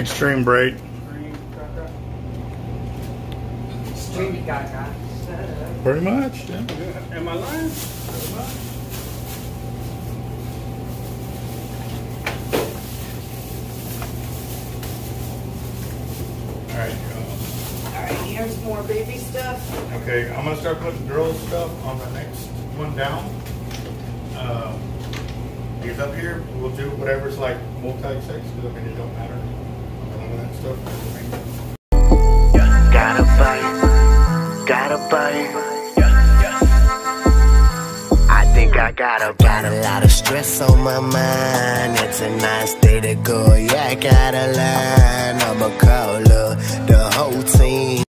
Extreme break. Street gaga. Pretty much. Yeah. Am I lying? All right. uh, Alright, here's more baby stuff. Okay, I'm gonna start putting girls stuff on the next one down. Um, Because up here, we'll do whatever's like multi-sex, because I mean, it don't matter. None of that stuff. I Gotta bite, gotta bite. I think I got a got a lot of stress on my mind. It's a nice day to go. Yeah, I gotta line. I'ma call up the whole team.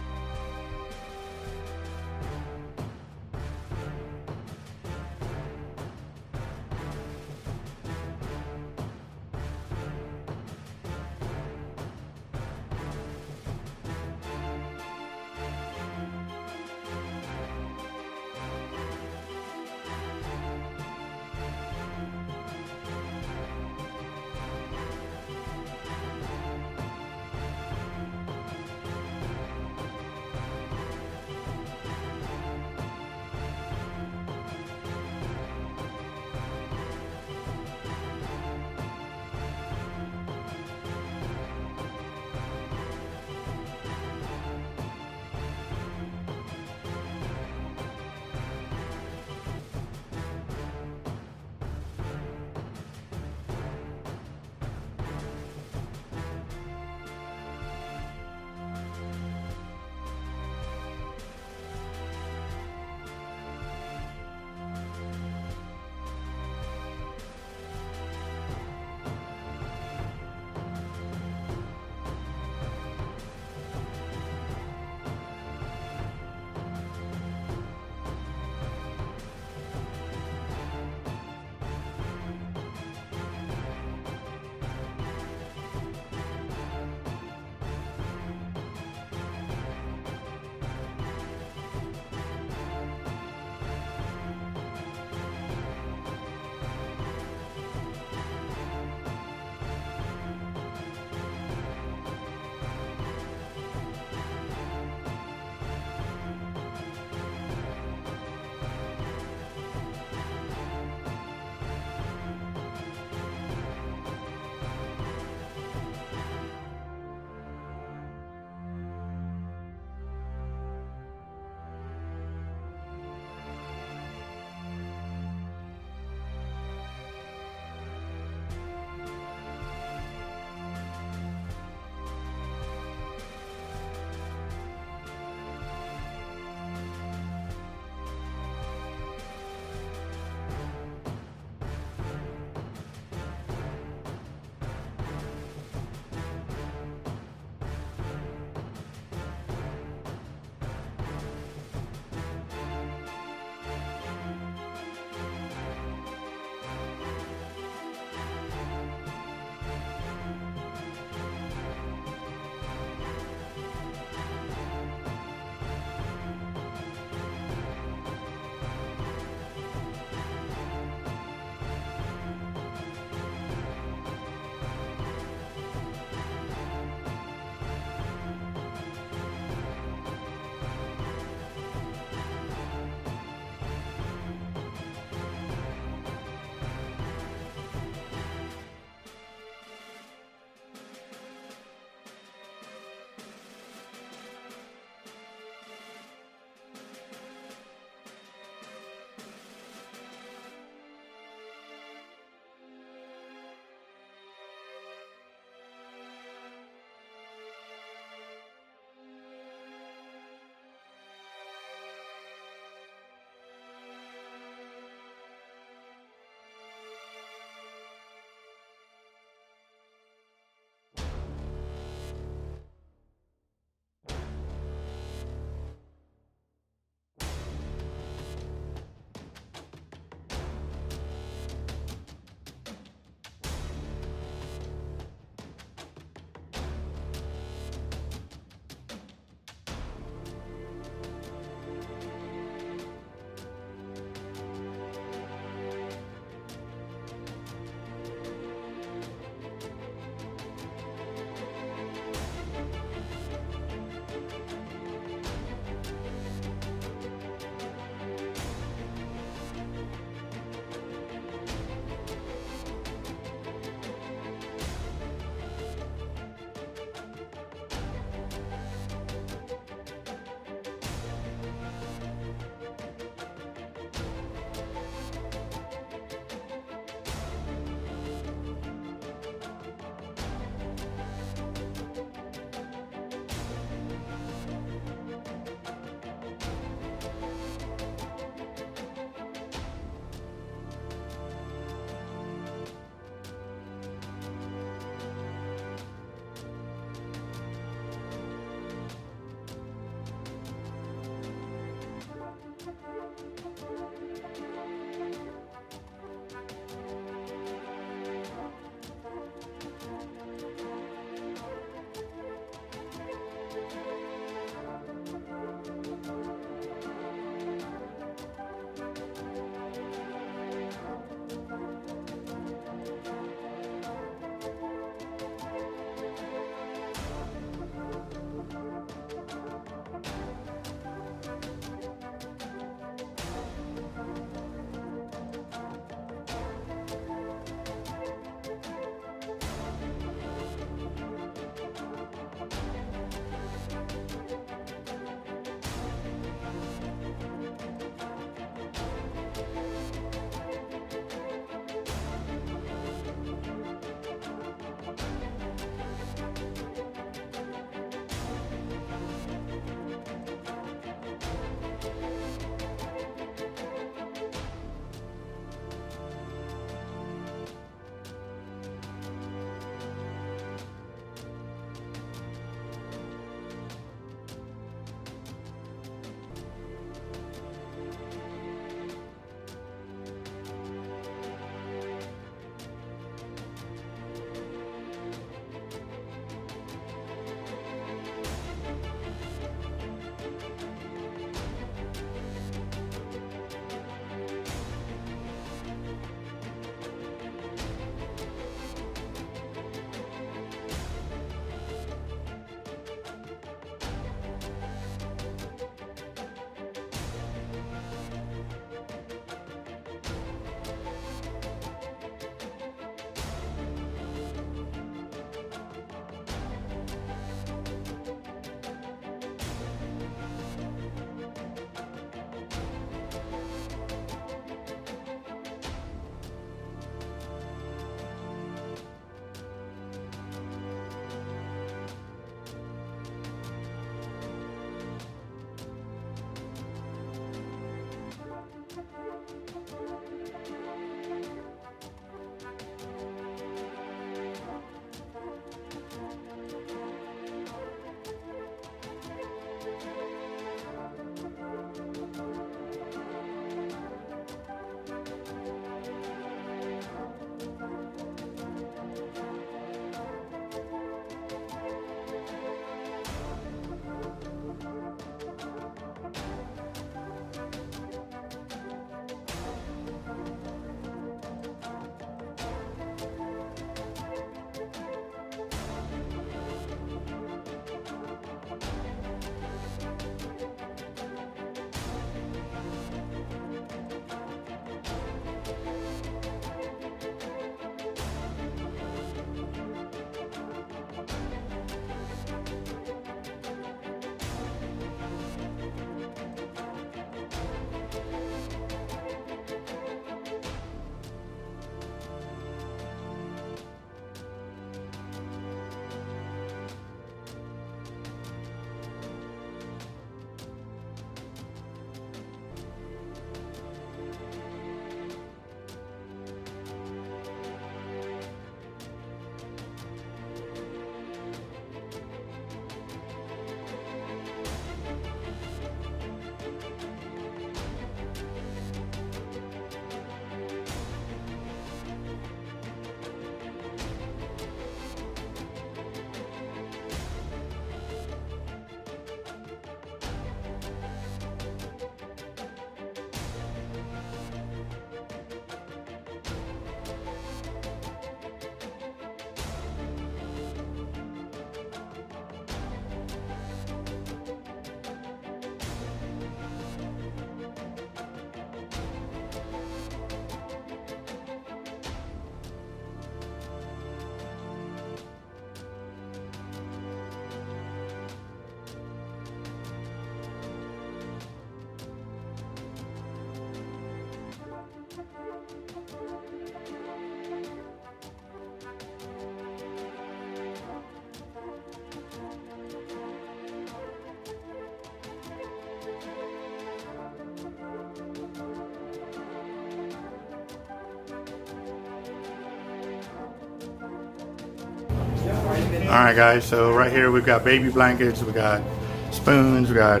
All right, guys. So right here we've got baby blankets, we got spoons, we got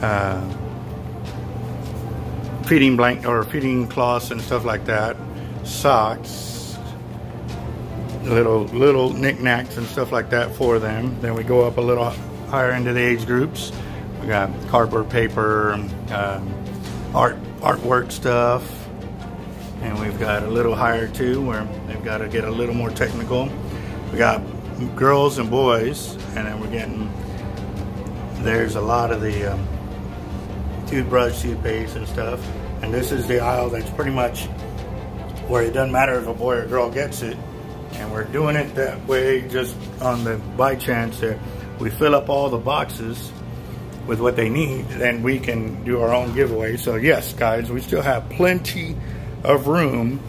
uh, feeding blank or feeding cloths and stuff like that, socks, little little knickknacks and stuff like that for them. Then we go up a little higher into the age groups. We got cardboard paper, um, art artwork stuff, and we've got a little higher too where they've got to get a little more technical. We got girls and boys, and then we're getting there's a lot of the um, toothbrush, toothpaste, and stuff. And this is the aisle that's pretty much where it doesn't matter if a boy or girl gets it. And we're doing it that way just on the by chance that we fill up all the boxes with what they need, then we can do our own giveaway. So yes, guys, we still have plenty of room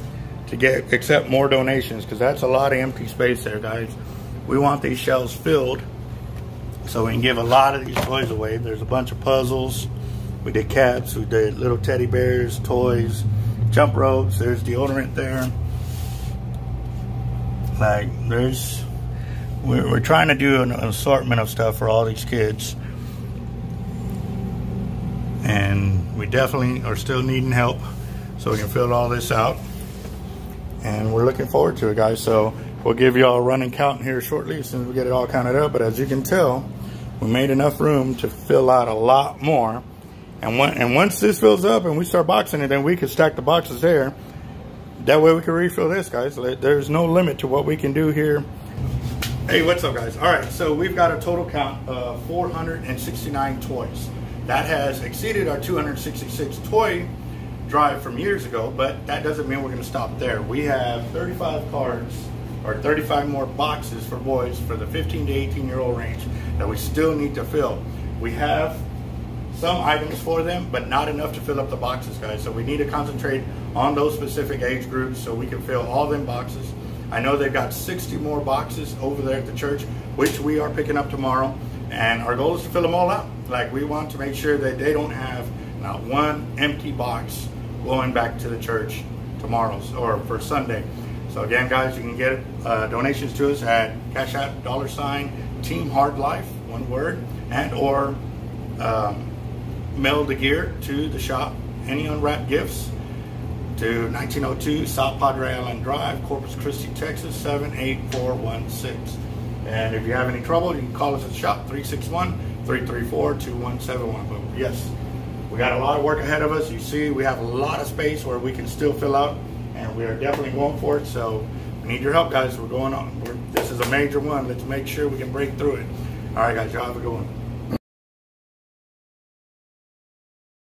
to get accept more donations because that's a lot of empty space there, guys. We want these shelves filled so we can give a lot of these toys away. There's a bunch of puzzles. We did caps, we did little teddy bears, toys, jump ropes. There's deodorant there. Like there's, we're, we're trying to do an assortment of stuff for all these kids. And we definitely are still needing help so we can fill all this out. And we're looking forward to it, guys. So we'll give you all a running count here shortly as soon as we get it all counted up. But as you can tell, we made enough room to fill out a lot more. And, when, and once this fills up and we start boxing it, then we can stack the boxes there. That way we can refill this, guys. There's no limit to what we can do here. Hey, what's up, guys? All right, so we've got a total count of 469 toys. That has exceeded our 266 toy drive from years ago, but that doesn't mean we're going to stop there. We have 35 cards or 35 more boxes for boys for the 15 to 18 year old range that we still need to fill. We have some items for them, but not enough to fill up the boxes, guys. So we need to concentrate on those specific age groups so we can fill all them boxes. I know they've got 60 more boxes over there at the church, which we are picking up tomorrow. And our goal is to fill them all out. Like we want to make sure that they don't have not one empty box going back to the church tomorrow or for Sunday. So again, guys, you can get uh, donations to us at Cash App dollar sign Team Hard Life, one word, and or um, mail the gear to the shop. Any unwrapped gifts to 1902 South Padre Island Drive, Corpus Christi, Texas 78416. And if you have any trouble, you can call us at shop 361 334 2171. But yes, we got a lot of work ahead of us. You see, we have a lot of space where we can still fill out, and we are definitely going for it. So we need your help, guys. We're going on. We're, this is a major one. Let's make sure we can break through it. All right, guys, y'all have a good one.